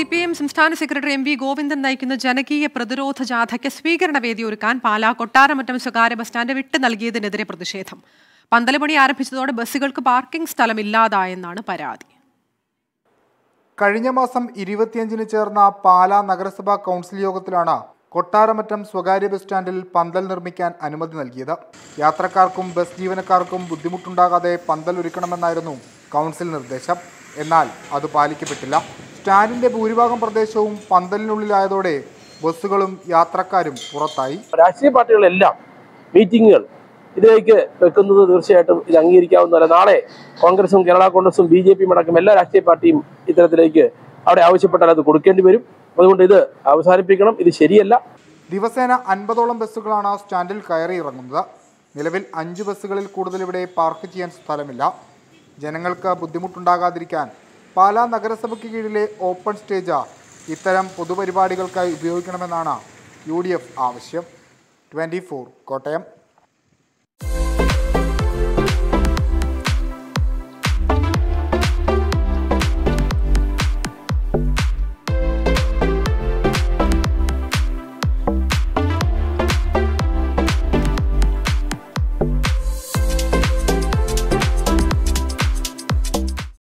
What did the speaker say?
C P M സംസ്ഥാന secretary M V Govindan നയിക്കുന്ന ജനകീയ പ്രതിരോധ ജാഥയ്ക്ക് സ്വീകരണ വേദി ഒരുക്കാൻ പാലാ കൊട്ടാരമറ്റം സ്വകാര്യ ബസ് സ്റ്റാൻഡ് വിട്ടു നൽകിയതിനെതിരെ പ്രതിഷേധം. പന്തലുപണി ആരംഭിച്ചതോടെ ബസ്സുകൾക്ക് പാർക്കിംഗ് സ്ഥലമില്ലാതായെന്നാണ് പരാതി. കഴിഞ്ഞ മാസം ഇരുപത്തിയഞ്ചിന് ചേർന്ന പാലാ നഗരസഭാ കൗൺസിൽ യോഗത്തിലാണ് കൊട്ടാരമറ്റം സ്വകാര്യ ബസ് സ്റ്റാൻഡിൽ പന്തൽ നിർമ്മിക്കാൻ അനുമതി നൽകിയത്. യാത്രക്കാർക്കും ബസ് ജീവനക്കാർക്കും ബുദ്ധിമുട്ടുണ്ടാകാതെ പന്തൽ ഒരുക്കണമെന്നായിരുന്നു കൗൺസിൽ നിർദ്ദേശം. എന്നാൽ അത് പാലിക്കപ്പെട്ടില്ല. സ്റ്റാൻഡിന്റെ ഭൂരിഭാഗം പ്രദേശവും പന്തലിനുള്ളിലായതോടെ ബസ്സുകളും യാത്രക്കാരും പുറത്തായി. രാഷ്ട്രീയ പാർട്ടികളെല്ലാം മീറ്റിങ്ങുകൾ ഇതിലേക്ക് വെക്കുന്നത് തീർച്ചയായിട്ടും ഇത് അംഗീകരിക്കാവുന്നതല്ല. നാളെ കോൺഗ്രസും കേരള കോൺഗ്രസും ബി ജെ പിയും അടക്കം എല്ലാ രാഷ്ട്രീയ പാർട്ടിയും ഇത്തരത്തിലേക്ക് അവിടെ ആവശ്യപ്പെട്ടാൽ അത് കൊടുക്കേണ്ടി വരും. അതുകൊണ്ട് ഇത് അവസാനിപ്പിക്കണം. ഇത് ശരിയല്ല. ദിവസേന അൻപതോളം ബസ്സുകളാണ് സ്റ്റാൻഡിൽ കയറി ഇറങ്ങുന്നത്. നിലവിൽ അഞ്ച് ബസ്സുകളിൽ കൂടുതൽ ഇവിടെ പാർക്ക് ചെയ്യാൻ സ്ഥലമില്ല. ജനങ്ങൾക്ക് ബുദ്ധിമുട്ടുണ്ടാകാതിരിക്കാൻ പാലാ നഗരസഭയ്ക്ക് കീഴിലെ ഓപ്പൺ സ്റ്റേജ് ഇത്തരം പൊതുപരിപാടികൾക്കായി ഉപയോഗിക്കണമെന്നാണ് യു ആവശ്യം. ട്വന്റി കോട്ടയം.